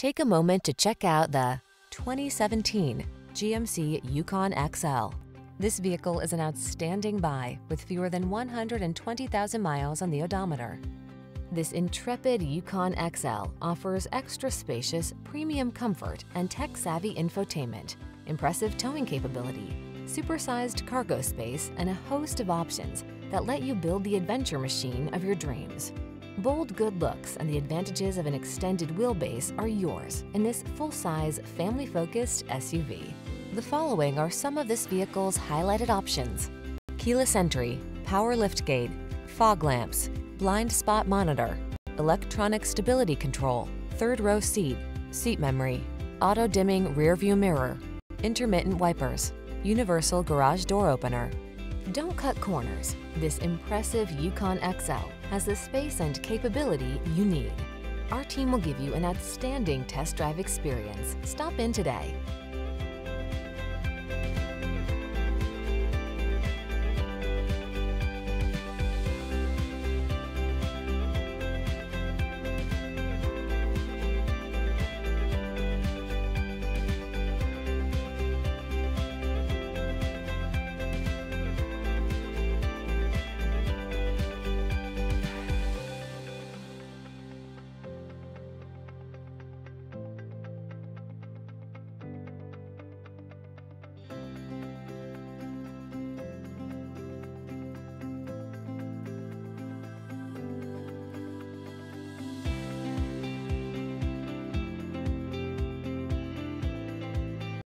Take a moment to check out the 2017 GMC Yukon XL. This vehicle is an outstanding buy with fewer than 120,000 miles on the odometer. This intrepid Yukon XL offers extra spacious, premium comfort and tech-savvy infotainment, impressive towing capability, supersized cargo space, and a host of options that let you build the adventure machine of your dreams. Bold good looks and the advantages of an extended wheelbase are yours in this full-size, family-focused SUV. The following are some of this vehicle's highlighted options. Keyless entry, power liftgate, fog lamps, blind spot monitor, electronic stability control, third row seat, seat memory, auto dimming rear view mirror, intermittent wipers, universal garage door opener. Don't cut corners. This impressive Yukon XL has the space and capability you need. Our team will give you an outstanding test drive experience. Stop in today.